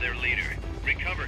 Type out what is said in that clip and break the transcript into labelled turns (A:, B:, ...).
A: their leader. Recover